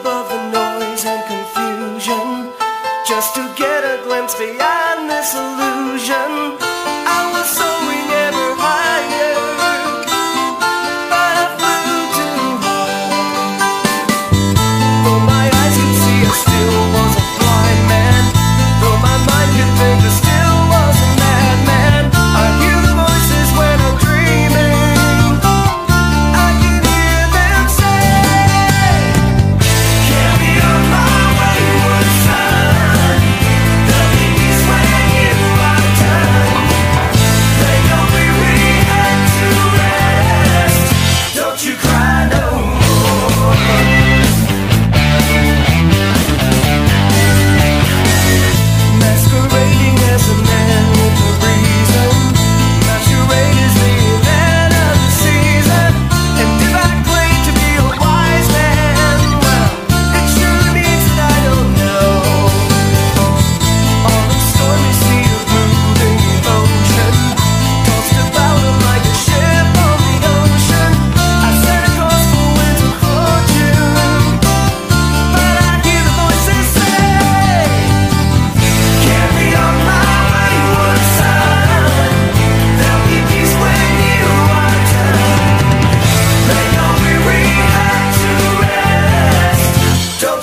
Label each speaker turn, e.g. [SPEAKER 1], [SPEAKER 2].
[SPEAKER 1] above the noise and confusion just to get a glimpse beyond this illusion.